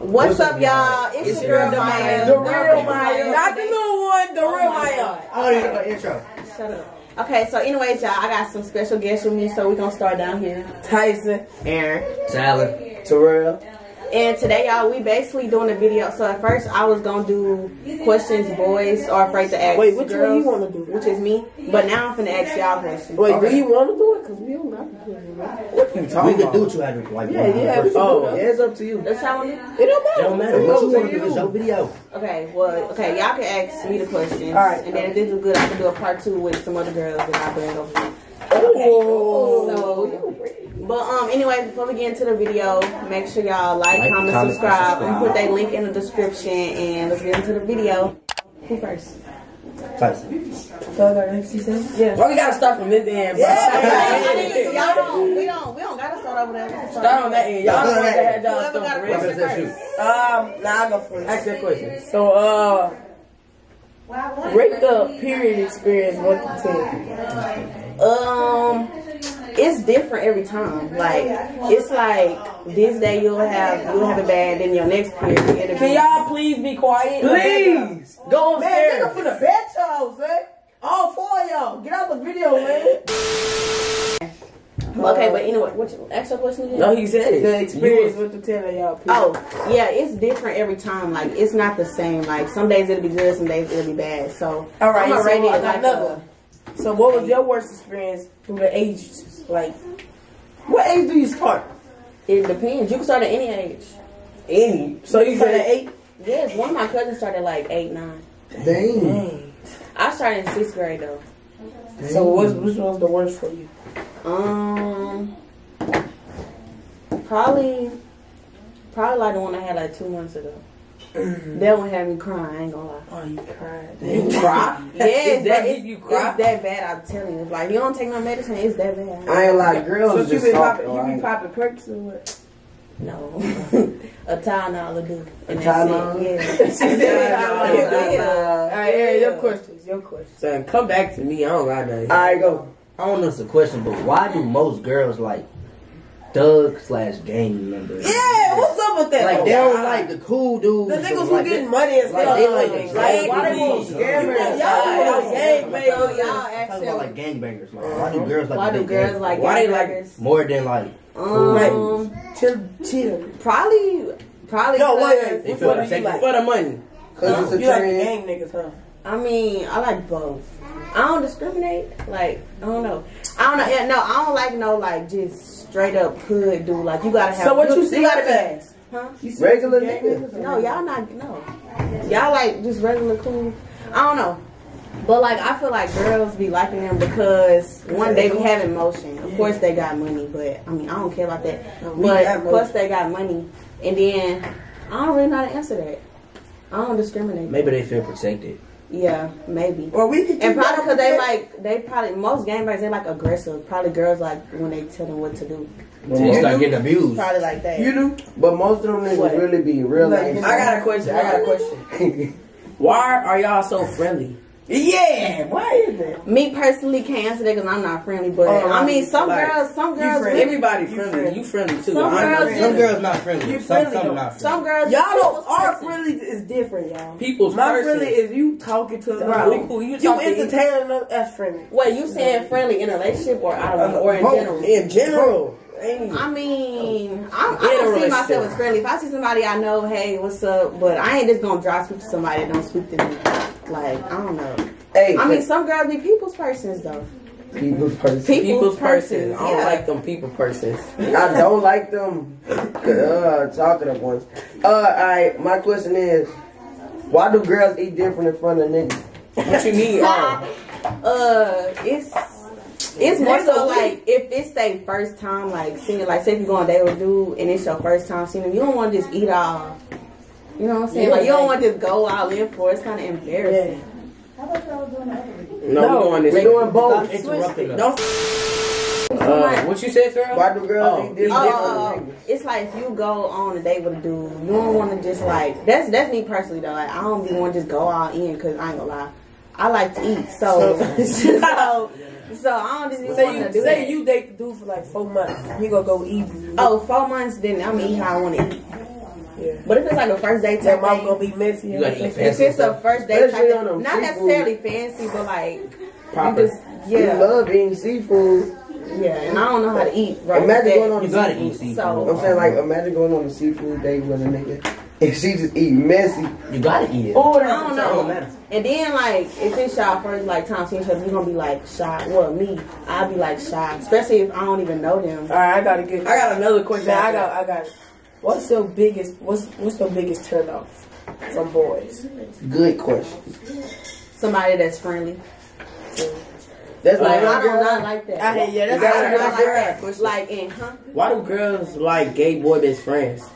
What's, What's up, y'all? It's, it's your girl Miya. The real Miya. Not the little one, the oh real Miya. I don't even intro. Shut up. Okay, so anyways, y'all, I got some special guests with me, so we're gonna start down here. Tyson, Aaron, Talan, Terrell. And today, y'all, we basically doing a video. So at first, I was gonna do questions boys are afraid to ask. Wait, which girls, one you want to do? Which is me. But now I'm finna ask y'all questions. Wait, okay. do you want to do it? Cause we don't got to do it. What you talking we about? We can do two hundred. Like yeah, yeah. We oh, yeah, it's up to you. That's how I do. It don't matter. It don't matter. What you want to do is your video. Okay, well, okay, y'all can ask me the questions. All right. And then if this is good, I can do a part two with some other girls that I bring over. Okay. So, but anyway, before we get into the video, make sure y'all like, like comment, comment, subscribe. subscribe. We put that link in the description, and let's get into the video. Who first? Tyson. So next season? Yeah. Well, we gotta start from this end, bro. Yeah. y'all don't. We don't. We don't gotta start over there. Start, start on that end. Y'all don't want to have y'all stuff got a first. Um, now I go first. Ask that question. So, uh, rate the period experience one to ten. Um it's different every time. Like it's like this day you'll have you'll have it bad, then your next period. Can y'all please be quiet? Please go upstairs. Man, nigga for the bed y'all, man. All four of y'all, get out the video, man. Okay, but anyway, what you, ask your question again? No, he said it. The experience with the ten of y'all. People. Oh, yeah, it's different every time. Like it's not the same. Like some days it'll be good, some days it'll be bad. So all right, I'm already so, like another. So what was your worst experience through the ages? Like, what age do you start? It depends. You can start at any age. Any. So you started at eight? Yes. One of my cousins started like eight, nine. Dang. Dang. I started in sixth grade though. Dang. So which which was the worst for you? Um, probably, probably like the one I had like two months ago. That one had me crying. I ain't gonna lie. Oh, you cried? You cry? yeah, it's that, it's, you cry? It's that bad. I'm telling you. It's like you don't take no medicine. It's that bad. I ain't like girls. So you be popping, you be popping perks or what? No, a Tylenol will do. A Tylenol? Yeah. All right, Aaron, your questions. Your questions. Son, come back to me. I don't got nothing. All right, go. I don't know if it's a question, but why do most girls like thug slash gang members. Yeah, what's up with that? Like they don't like the cool dudes. The niggas who like getting money and stuff. Like they like the like, why they want scammers? Y'all gang bangers. Y'all actually about like gang bangers. Like why do girls like? Why do girls like? Why they like more than like? Um, chill, chill. Probably, probably. No, wait, wait. For the money. Cause it's a trend. gang niggas, huh? I mean, I like both. I don't discriminate. Like, I don't know. I don't know. Yeah, no, I don't like no like just straight up hood dude. Like you gotta have. So what you, you see? You gotta be. Huh? You regular niggas? No, y'all not. No, y'all like just regular cool. I don't know. But like I feel like girls be liking them because one they be having motion. Of course they got money, but I mean I don't care about that. but of course they got money, and then I don't really know how to answer that. I don't discriminate. Maybe they feel protected. Yeah, maybe. Or we could and probably because they like they probably most gangbangers they like aggressive. Probably girls like when they tell them what to do. Well, you start getting abused. Probably like that. You do, but most of them niggas what? really be real. Like, I got a question. I got a question. Why are y'all so friendly? Yeah, why is that? Me personally can't answer that because I'm not friendly, but oh, I mean some like, girls, some girls, friendly. everybody friendly. friendly. You friendly too. Some girls, some girls not friendly. You friendly. Some, some not friendly. Some girls, y'all don't. Our friendly is different, y'all. People's my person. friendly is you talking to bro. People, you, you entertaining them. That's friendly. Wait, you saying friendly in a relationship or I don't know, uh, or in general? In general. I mean, I'm, I don't see myself as friendly. If I see somebody I know, hey, what's up? But I ain't just gonna dry speak to somebody that don't speak to me. Like, I don't know. Hey, I mean, some girls be people's persons though. People's persons. People's, people's persons. I don't yeah. like them people persons. I don't like them uh, talkative ones. Uh, alright, my question is, why do girls eat different in front of niggas? What you mean? uh, it's it's more so like if it's their first time like seeing like say if you go on a date with a dude and it's your first time seeing him, you don't want to just eat all. You know what I'm saying? Yeah, like you don't want to just go all in for it. It's kind of embarrassing. Yeah. How about y'all doing the other No, no we're doing this. We're doing both. Interrupting Don't. Uh, what you said, Sarah? Why do girls oh, eat different? Oh, it's like if you go on a date with a dude, you don't want to just like that's that's me personally though. Like I don't be want to just go all in because I ain't gonna lie, I like to eat. So so. So I don't just say want you, to do Say that. you date the dude for like four months. You gonna go eat. Oh, four months, then I'm eat how I want to eat. Yeah. But if it's like a first date That type mom gonna be messy. You gotta eat everything. if it's a first date type Especially thing, not seafood. necessarily fancy, but like Proper. you just You yeah, love eating seafood. yeah. And I don't know how to eat right. Imagine with going on You a gotta seafood. eat seafood. So- I'm saying like imagine going on a seafood date with a nigga and she just eat messy. You gotta eat it. Oh, I don't know. And then like if it's y'all first like time seeing each other, you gonna be like shy. Well, me, I'll be like shy, especially if I don't even know them. All right, I gotta get. I got another question. Now, I got. I got. It. What's your biggest? What's What's your biggest turn off from boys? Good question. Somebody that's friendly. That's Like like I do not like that. I hate- yeah, that's You I do not like girl. that. Like in huh? Why do girls like gay boy best friends?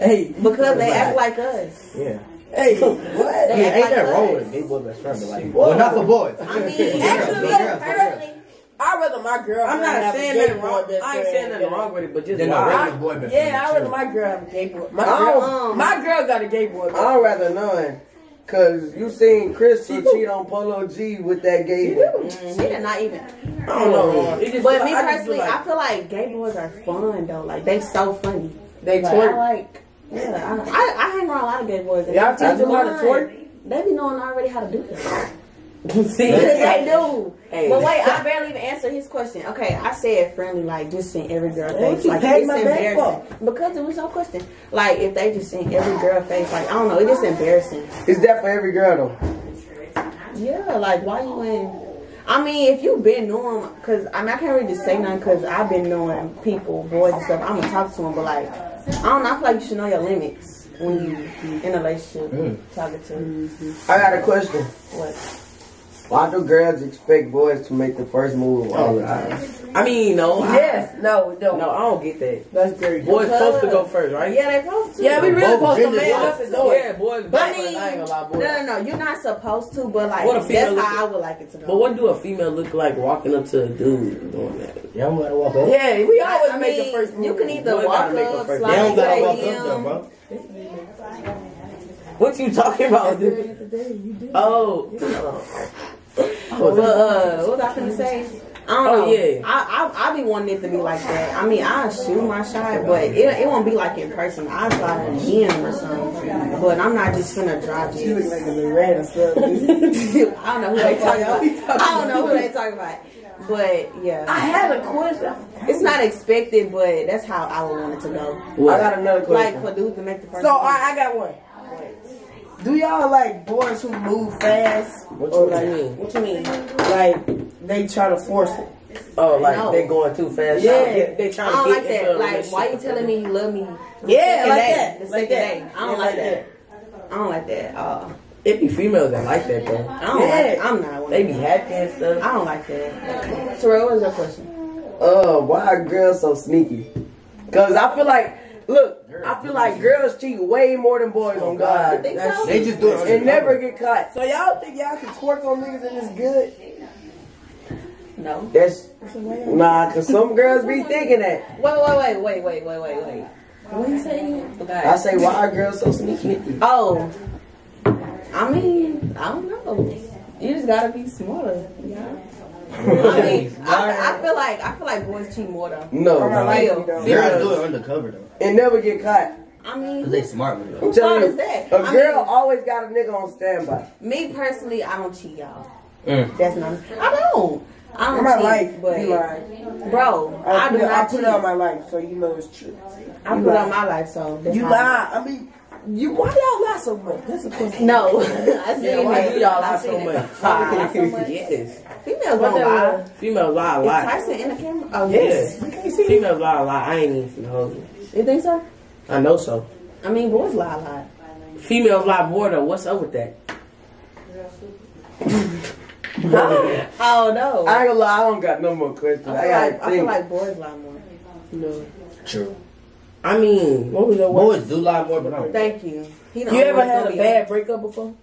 Hey, Because they act like us. Yeah. hey, what? I mean, They act ain't like that wrong us. with gay boy best friend? But like, Whoa. well, not for boys. I mean, Girls, Actually, for no, girls, for girls. personally, I'd rather my girl. I'm not have a saying gay nothing boy wrong. I ain't saying nothing wrong with it, but just Then why? regular boy best Yeah. I'd rather my girl have a gay boy. My girl, don't- my girl got a gay boy. best I'd rather none. Cause you seen Crystal cheat on Polo G with that gay boy. Mm, She did not even. I don't know. It just But me I personally, like I feel like gay boys are fun though. Like they so funny. they Like, I twerk. like. Yeah, I, I, I hang around a lot of gay boys. and Y'all they teach them how to twerk? They be knowing already how to do that. See, they do. Hey. But wait, I barely even answered his question. Okay, I said friendly, like just in every girl face. Like it's embarrassing. Because it was your question. Like if they just in every girl face, like I don't know, it's just embarrassing. Is that for every girl though? Yeah, like why you in? I mean, if you've been knowing, cause I mean, I can't really just say nothing, cause I've been knowing people, boys and stuff. I'm gonna talk to them, but like, I don't know. I feel like you should know your limits when you in a relationship Mm. talking to. I got a question. What? Why do girls expect boys to make the first move all the time? I mean, no. I- yes, no, no, No, I don't get that. That's very good. Boys supposed to go first, right? Yeah, they supposed to. Yeah, we really Both supposed to genders man want- up and do it. Yeah, boys. But I mean, I ain't gonna lie, boys. no, no, no. You're not supposed to, but like What a female that's look- how I would like it to go. But what do a female look like walking up to a dude doing that? Y'all don't gotta walk up. Yeah, we always I make mean, the first move. You can either Boys walk gotta make a up, first- slide They don't gotta walk up though, bro. What you talking about, dude? Oh, But uh, what was I gonna say? I don't Oh, know. yeah. I, I I be wanting it to be like that. I mean, I shoot my shot, but it, it won't be like in person. I try to DM or something, but I'm not just finna drive You look you. like a little rat or something. I don't know who they talking about. I don't know who they talking about. But yeah, I yeah, had a question. it's not expected, but that's how I would want it to go. what? I got another question. Like for dudes to make the first. So. I, I got one. Do y'all like boys who move fast? What or you like, mean? what you mean? like they try to force it? Oh, like No. they going too fast. Yeah. they, they I trying don't to like into that. a Like, why you telling me you love me? the Yeah, second like day, that. The Like that. day. I don't Yeah, like like that. I don't like that. Uh, It be females that like that though. I don't Yeah. like. I'm not one. They be happy and stuff. I don't like that. Terrell, what was your question? Uh, why are girls so sneaky? Cause I feel like, look, I feel like girls cheat way more than boys oh, on God. You so? They just do it. and never get caught. So y'all think y'all can twerk on niggas and it's good? No. That's nah, cause some girls be thinking that. Wait, wait, wait, wait, wait, wait, wait, wait. What you saying? Okay. I say, why are girls so sneaky? Oh. I mean, I don't know. You just gotta be smarter. Yeah. I mean, I, I feel like I feel like boys cheat more though. No, Or bro. like, Feel. Girls do it undercover though. and never get caught. I mean, Cause they smart with it. I'm telling you, that? a I girl mean- always got a nigga on standby. me personally, I don't cheat, y'all. Mm. That's not. I don't. I don't In my cheat, life, but you lying. bro, I, I, put do it, I put cheat. it on my life, so you know it's true. I You put lie. on my life, so You how- lie. I mean, you why y'all lie so much? That's a question. No, I see. Yeah, why do y'all I lie seen so it. much? I lie so much. yes. Females What don't lie. Females lie a Is lot. Tyson in the camera? Oh Yes. yes. You can't see. Females lie a lot. I ain't even finna hold you. You think so? I know so. I mean, boys lie a lot. Females lie more though. What's up with that? Oh no. I ain't gonna lie, I don't got no more questions. I I, feel, gotta like, I feel like boys lie more. No. True. I mean, What was your word? Boys do lie more, but I don't. Thank you. He You ever had a bad breakup before?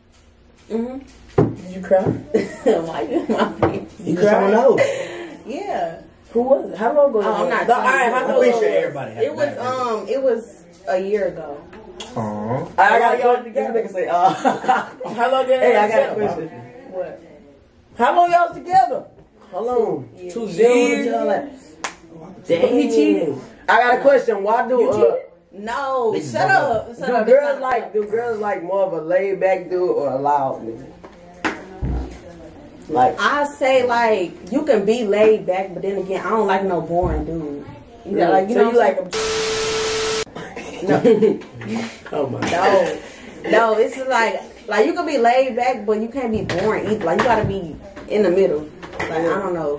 Mm-hmm. Did you cry? Why you in my face? You just don't know. Yeah. Who was it? How long ago? Oh, I'm not it? No, all telling right, you. how long ago sure was it? everybody has It was um. It was a year ago. Aww. I got a y'all together. This nigga say, uh, How long y'all hey, I got a together? question. What? How long y'all was together? Hold on. two Zero years. to all. Damn, he cheated. I got a question. Why do uh. No, Niggas shut don't up. Shut Do up. Girls not- like do girls like more of a laid back dude or a loud nigga? Like I say like you can be laid back, but then again, I don't like no boring dude. You know, like you so know, you like a Oh my god. no, no. It's like like you can be laid back, but you can't be boring either. Like you gotta be in the middle. Like I don't know.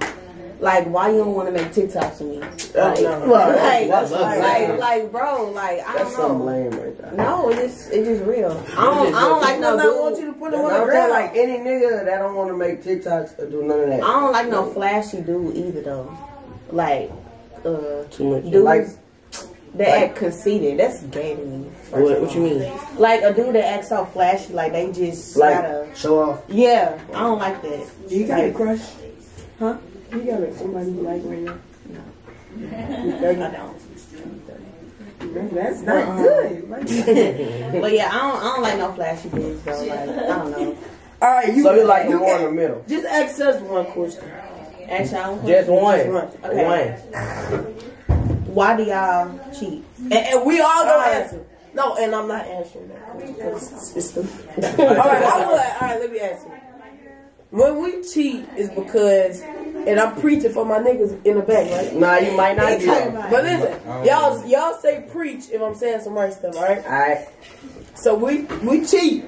Like why you don't want to make TikToks with me? Like, no. like, That's like, lame. like, bro, like I that's don't something know. lame right there. No, it's just it's just real. I don't I don't like no, no I want you to put them on the ground. like any nigga that don't want to make TikToks or do none of that. I don't like no flashy dude either though. Like uh Too much. dudes Like- that act conceited. That's gay to me. What, what you mean? Like a dude that acts so flashy, like they just Like gotta. Show off. Yeah, I don't like that. you got a crush? Huh? You got like somebody you like right now? I don't. That's not Uh-uh. good. But yeah, I don't. I don't like no flashy dudes though. Like I don't know. all right, you So you like the you more in the middle? Just ask us one question. Actually, I don't. Just one. Just one. Okay. Why do y'all cheat? And, and we all gonna Alright. answer. No, and I'm not answering that question because it's, it's stupid. all right, I will, all right, let me ask you. When we cheat is because, and I'm preaching for my niggas in the back, right? Nah, you might not be. talking Alright. But listen, y'all y'all say preach if I'm saying some right stuff, all right? All right. So we we cheat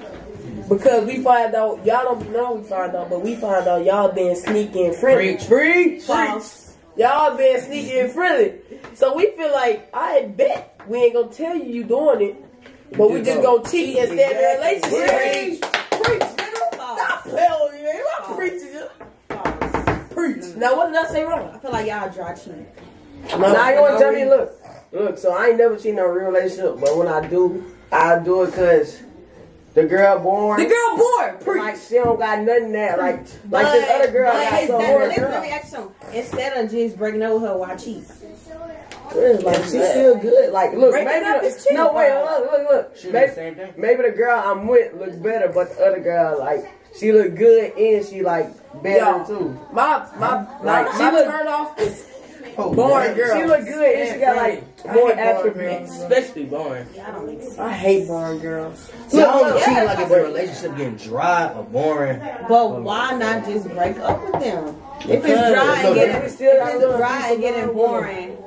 because we find out y'all don't know we find out, but we find out y'all been sneaky and friendly. Preach, preach. False. Y'all been sneaky and friendly. So we feel like I bet we ain't gonna tell you you doing it, but we just gonna cheat and stay in a relationship. Preach, nigga. Stop playing with me, man. I'm preaching. False. Preach. Mm. Now what did I say wrong? I feel like y'all dry cheat. Now you wanna tell me? Look, look. So I ain't never seen no real relationship, but when I do, I do it cause the girl born. The girl bored. Preach. like she don't got nothing that like like this other girl but got some instead, let me ask you. Instead of just breaking up with her, why cheat? Like she's still good. Like look, Breaking maybe up the, is no wait, look, look, look. She Maybe, the same thing. maybe the girl I'm with looks better, but the other girl like she look good and she like better Yo. too. My my Like, my, she my look- turn off is Oh, boring girl. She look good and she got like more hate boring attributes. Especially boring. Y'all don't make sense. I hate boring girls. Y'all Look, don't treat yeah, like if a relationship getting dry or boring. But why not just break up with them? If it's dry and getting, still gotta it's look dry and getting boring,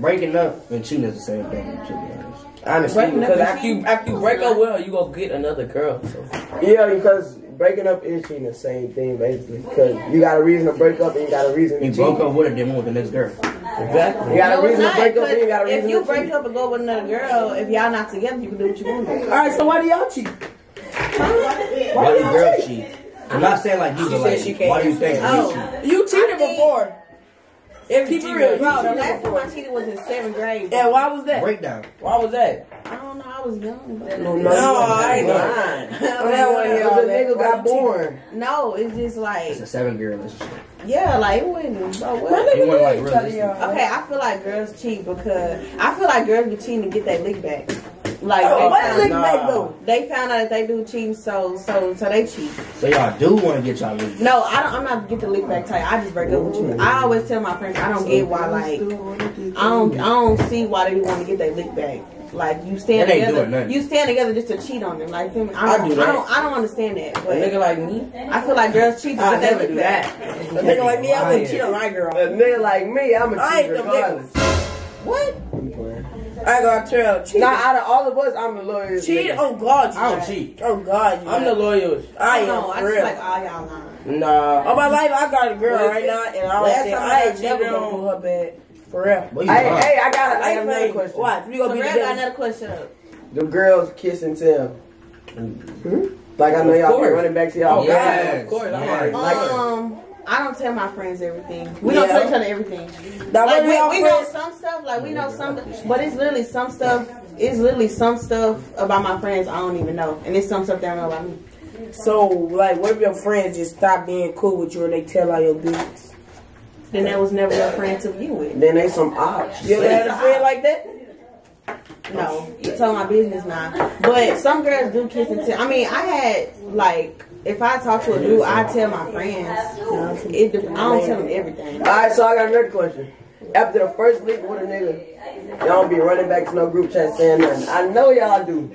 Breaking up and cheating is the same thing. To be honest. Honestly, Breaking up because after you after you break up with her, you go get another girl. So Yeah, because breaking up is cheating the same thing basically. Because you got a reason to break up and you got a reason to He cheat. broke up with her, then went with the next girl. exactly. You got no, a it's reason to not. break up and you 'cause got a reason If you to break cheat. up and go with another girl, if y'all not together, you can do what you want to do. All right, so why do y'all cheat? Why do girls cheat? I'm not saying like you, but said like, she can't why do you think Oh. we cheat? You cheated think- before. If keep it real, you Bro, the cheated last time before. I cheated was in seventh grade. And why was that? Breakdown. Why was that? I don't know. I was young. But No, I ain't lying. That one, y'all the nigga got born. No, it's just like It's a seven girl relationship. yeah, like it wasn't. Bro, what? nigga You want, like, did try to y'all. Okay, I feel like girls cheat because I feel like girls be cheating to get that lick back. Like Oh, they, what found, lick back though? they found out that they do cheat, so so so they cheat. So y'all do want to get y'all leave. No, I don't. I'm not get the lick back type. I just break up with you. I always tell my friends I don't get why like I don't I don't see why they want to get their lick back. Like you stand together, you stand together just to cheat on them. Like feel me? I I don't, do I don't, I don't understand that. A But nigga like me, I feel like girls cheat I never do that. A nigga like me, I wouldn't cheat on my girl. A nigga like me, I'm a I cheat ain't the regardless. What? I gonna tell. Cheat. Nah, out of all of us, I'm the loyalist. cheat nigga. on God. You I don't cheat. On God, you I'm the loyalist. I I am know. I for just like all y'all lying. Nah. All my life, I got a girl Listen, right now, and I last don't say time I I ain't never gonna on- do her bad. For real. Well, Hey, lying. hey, I got, I got another question. Watch, we gonna So be Red got another question up. The girls kiss and tell. Like I know Of y'all be course. running back to y'all. Oh, Yes. God, of course. I'm Yes. like, Um, I don't tell my friends everything. We don't tell each other everything. Now, Like what we, y'all we know some stuff, like we know some, but it's literally some stuff. It's literally some stuff about my friends I don't even know, and it's some stuff they don't know about me. So, like, what if your friends just stop being cool with you and they tell all your business? Then that was never a friend to begin with. Then they some ops. You ever had a friend like that? No, you tell my business now. But some girls do kiss and tell. I mean, I had like if I talk to a dude, I tell my friends. It, de- I don't tell them everything. All right, so I got another question. After the first link with a nigga, y'all don't be running back to no group chat saying nothing. I know y'all do.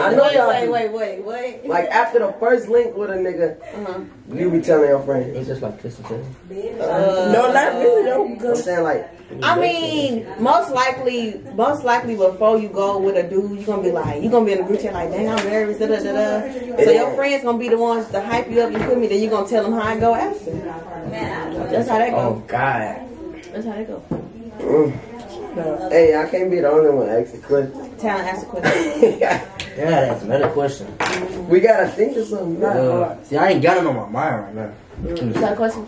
I know y'all wait, do. wait, wait, wait. Like after the first link with a nigga, Uh-huh. you be telling your friends. It's just like this and that. Uh, No, not really though. I'm saying like, I mean, most likely, most likely before you go with a dude, you're gonna be like, you're gonna be in a group chat like, dang, I'm nervous, da da da da. So your friends gonna be the ones to hype you up, you feel me? Then you're gonna tell them how I go after. That's how that goes. Oh. God. That's how that go. mm. hey, I can't be the only one asking questions. Talan ask a question. Yeah, that's another question. we gotta think of something. Uh, see, I ain't got it on my mind right now. You got a question?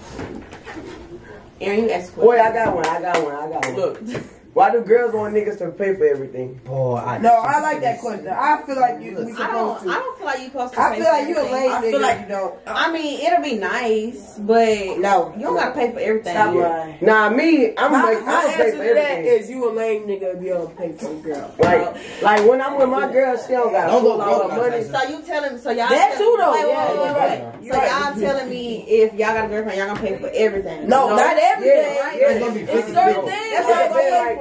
Aaron, you ask a Boy, question. I got one. I got one. I got one. Look, Why do girls want niggas to pay for everything? Boy, I no, I like that question. I feel like you we I supposed don't. to. I don't feel like you supposed to. I pay feel for like you're a everything. lame I nigga. feel like- you don't. I mean, it'll be nice, but No. you don't gotta pay for everything. Stop lying. Nah, me, I'm My, like, my I'm pay answer for to that everything. is you a lame nigga if you don't pay for a girl. Like, like when I'm with my girl, she don't got Don't go pull all broke, her money. So you telling so y'all That too, though. Wait, wait, Yeah, wait, you're wait, right. So right. y'all telling me if y'all got a girlfriend, y'all gonna pay for everything? No, not everything. Yeah, yeah, it's gonna be It's 50 certain bills. things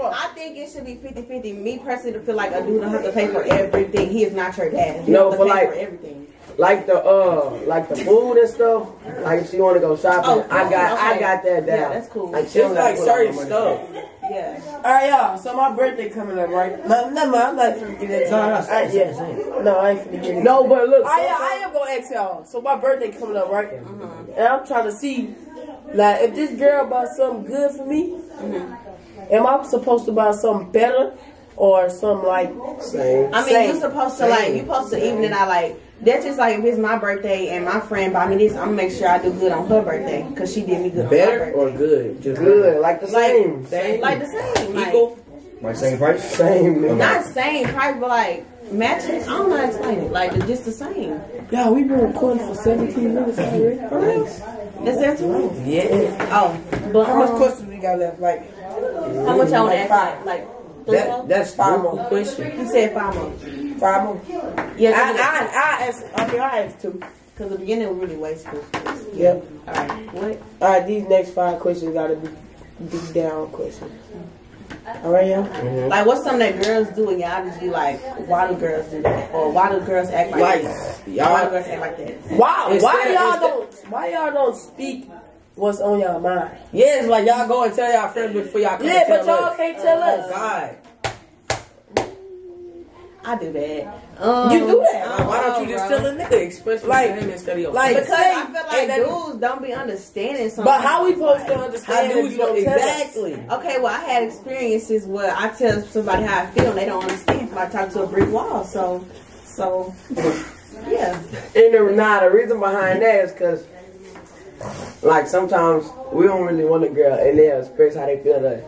That's I'm gonna pay saying, for. I think it should be 50-50. Me personally, to feel like a dude don't have to pay for everything. He is not your dad. He No, has to but pay like- for everything. Like the uh, like the food and stuff. Like if she want to go shopping, Oh, I got, I got that down. Yeah, that's cool. Like she it's like pull certain stuff. Yeah. All right, y'all. So my birthday coming up, right? No, no, no I'm not finna get into No, no, I- it, say it, yeah. say. No, I ain't finna get into No, but look, I, I am gonna ask y'all. So my birthday coming up, right? Mm-hmm. And I'm trying to see, like, if this girl bought something good for me, Mm-hmm. Am I supposed to buy something better or something like? same. I mean, Same. you supposed to like you supposed to even it out like. That's just like if it's my birthday and my friend buy me this, I'm gonna make sure I do good on her birthday because she did me good on my Better birthday. or good? Just Good, like the Like- same, Same. Like the same, like, Equal. Like same price? same. nigga. Not same price, but like matching. I don't know how to explain it. Like just the same. Y'all, we been recording for 17 minutes already. For real? That's it too. Yeah. Oh, but How much um, questions we got left? Like, How much y'all want to Like ask? five. Like? That, that's Five more. question. He said five more. five more? Yeah, I, because I, I asked, I mean, I asked two. the beginning was really wasteful. Yep. All right, what? All right, these next five questions gotta be deep down questions. All right, y'all. Mm-hmm. Like, what's something that girls do and y'all just be like, why do girls do that? Or why do girls act like, Like, that? Why do girls act like that? Why? Why y'all don't? Why y'all don't speak what's on y'all mind? yeah, it's like y'all go and tell y'all friends before y'all come Yeah, and but y'all us. can't tell Oh, us. God. I do that. Um, You do that. I Why don't you just know, tell a nigga, express Like- like, him instead of your like- Because Say- I feel like then- dudes don't be understanding something. But how we supposed to understand How if do you you don't tell us? exactly? Okay, well, I had experiences where I tell somebody how I feel and they don't understand. So I talk to a brick wall. So, so, yeah. And the, nah, the reason behind that is because, like, sometimes we don't really want a girl and they express how they feel. That,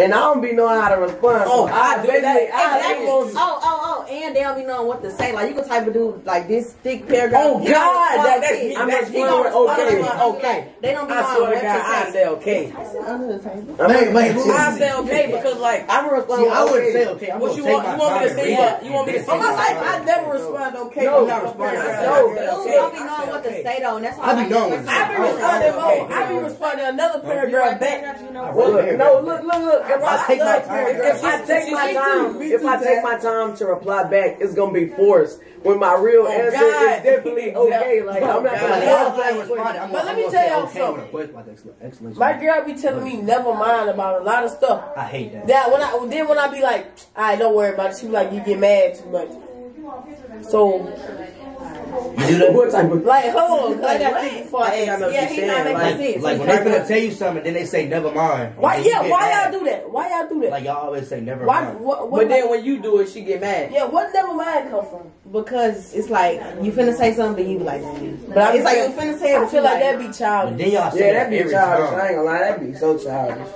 and I don't be knowing how to respond. Oh, so I do basically- that. I Exactly. Oh, oh, oh, and they don't be knowing what to say. Like you can type of dude like this thick paragraph. Oh, God, that- that's it. me. I'm That's just me. gonna Okay, okay. They don't be I swear what to God, I to say say. okay. I sit under the table. I'm Wait, wait, I say okay because like, I'm gonna respond See, I wouldn't say okay. I'm what you want? You want me to say what? You want me to say I'm my like, life? I never respond okay. No, I'm not responding. not. No, Dudes don't be knowing what to say though, and that's why I be like, knowing. I be responding I be responding another paragraph back. paragraphs, you know. I Look, no, look, look, look. If I I, take my time. If I take my time, if I take my time to reply back, it's gonna be forced. When my real Oh, answer God. is definitely okay. Like I'm not Oh, gonna God. say Yeah, okay. I'm But let me tell y'all okay something. with a question like excla- exclamation My girl be telling me never mind about a lot of stuff. I hate that. That when I then when I be like, I don't worry about it. She be like, you get mad too much. So You do that? What type of? like, hold on, I got what? to think before I I think I Yeah, what he not making Like, sense. Like when they finna tell you something, then they say never mind. Why? Yeah, why get y'all do that? Why y'all do that? Like y'all always say never Why? mind. What? what But then when you do it, she get mad. yeah, what never mind come from? because it's like you finna say something, but you be like, But I it's like you finna say it. I feel you like that'd be But childish. then y'all say Yeah, that that'd be every childish. I ain't gonna lie, that'd be so childish.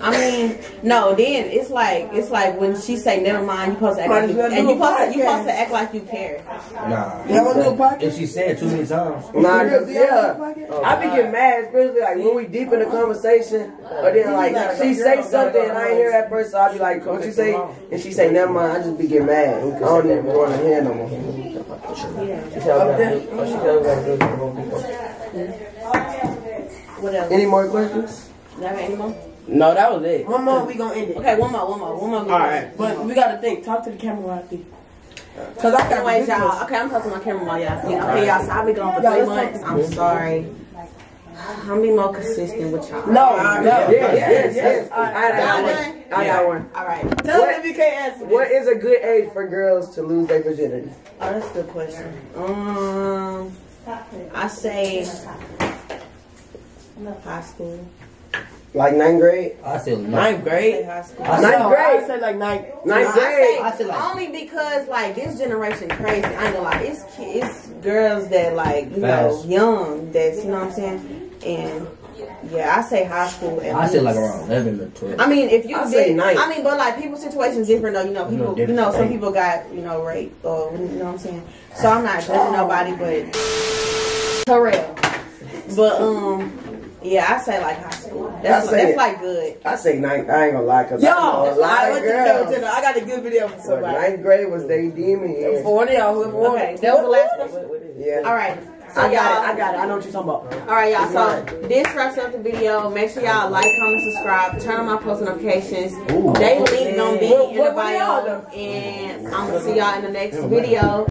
I mean, no. Then it's like it's like when she say never mind, you supposed to act like you, and you supposed to you supposed to act like you care. Nah. Y'all wanna do a podcast? If she said it too many times. Nah, For real, cause do y'all yeah, like? I be getting mad, especially like when we deep in the conversation, or then like she say something and I ain't hear at first, so I be like, what you say? And she say never mind, I just be getting mad. I don't even want to hear no more. She tell me oh, she tell me What else? Any more questions? You have any more? No, that was it. One more, we gonna end it. Okay, one more, one more, one more. All right. But we gotta think. Talk to the camera while I think. Cause I got Anyways, y'all. Okay, I'm talking to my camera while y'all think. Okay, y'all. So I've been gone for three months. I'm sorry. I'm be more consistent with y'all. No, Yes, no. yes, yes. I I got Y'all one. done? I got one. All right. Tell What- them if you can't answer. What is a good age for girls to lose their virginity? Oh, that's a good question. Um, I say high school. Like ninth grade? I said Ninth nine. I say grade. high school. Ninth said, No, grade. I say like ninth. Ninth I grade. I feel like- only because like this generation crazy. I know gonna. It's it's girls that like you Fast. know young. That's you know what I'm saying. And yeah, I say high school. At I said like around eleven or twelve. I mean, if you I say did, ninth. I mean, but like people's situations different though. You know, people, you know, some people got you know raped or you know what I'm saying. So I'm not judging nobody, but Terrell. But um, yeah, I say like high school. That's say that's like good. I say ninth. I ain't gonna lie, cause Yo, I know a lot I of want to know, girls. I got a good video for But somebody. ninth grade was they demon years. For one of y'all, whoever won. Okay, that was the last question. Yeah. All right. So I got it. I got it. I know what you're talking about. All right, y'all. So this wraps up the video. Make sure y'all like, comment, subscribe, turn on my post notifications. They link gonna be What- in what the video bio, and I'm gonna see y'all in the next video.